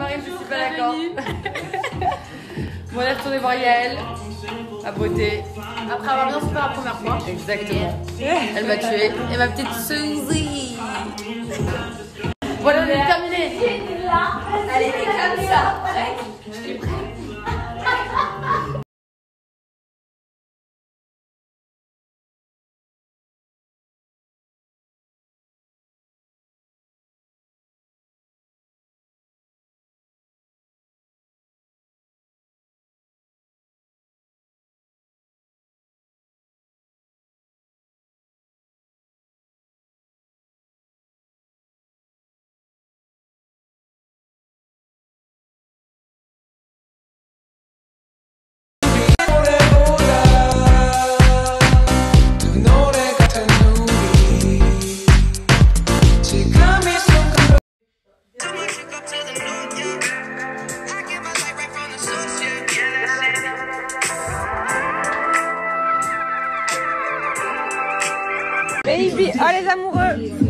Marine, je suis pas d'accord. bon, on est retourné voir Yael. À beauté. Après avoir bien souffert la première fois. Exactement. Elle m'a tué. Et ma petite Suzy. Voilà, Baby, oh les amoureux.